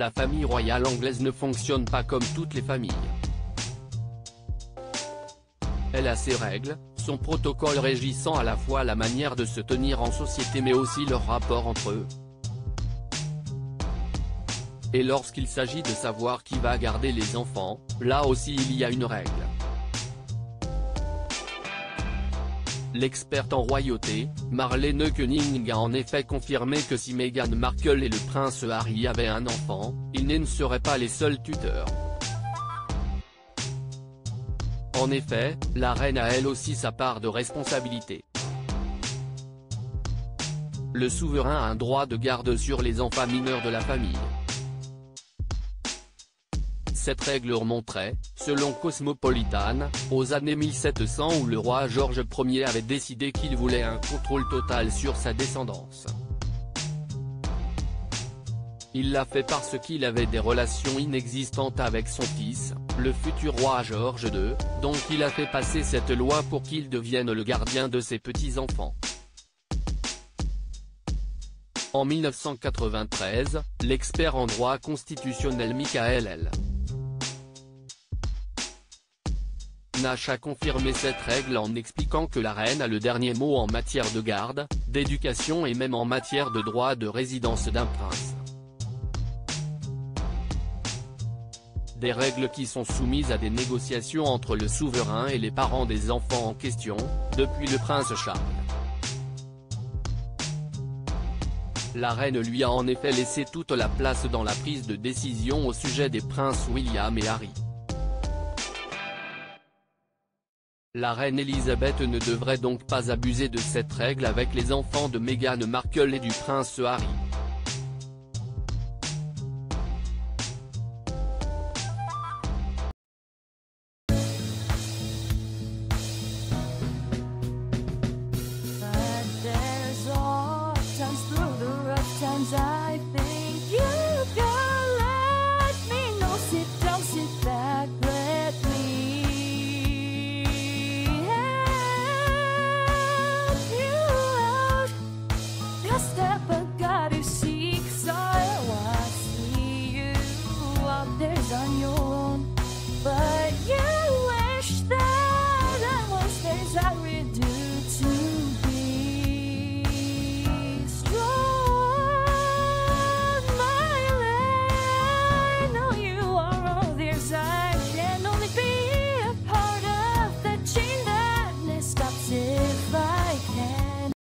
la famille royale anglaise ne fonctionne pas comme toutes les familles. Elle a ses règles, son protocole régissant à la fois la manière de se tenir en société mais aussi leur rapport entre eux. Et lorsqu'il s'agit de savoir qui va garder les enfants, là aussi il y a une règle. L'experte en royauté, Marlene Koenig a en effet confirmé que si Meghan Markle et le prince Harry avaient un enfant, ils ne seraient pas les seuls tuteurs. En effet, la reine a elle aussi sa part de responsabilité. Le souverain a un droit de garde sur les enfants mineurs de la famille. Cette règle remonterait, selon Cosmopolitan, aux années 1700 où le roi George Ier avait décidé qu'il voulait un contrôle total sur sa descendance. Il l'a fait parce qu'il avait des relations inexistantes avec son fils, le futur roi George II, donc il a fait passer cette loi pour qu'il devienne le gardien de ses petits-enfants. En 1993, l'expert en droit constitutionnel Michael L. Nash a confirmé cette règle en expliquant que la reine a le dernier mot en matière de garde, d'éducation et même en matière de droit de résidence d'un prince. Des règles qui sont soumises à des négociations entre le souverain et les parents des enfants en question, depuis le prince Charles. La reine lui a en effet laissé toute la place dans la prise de décision au sujet des princes William et Harry. La reine Elisabeth ne devrait donc pas abuser de cette règle avec les enfants de Meghan Markle et du prince Harry.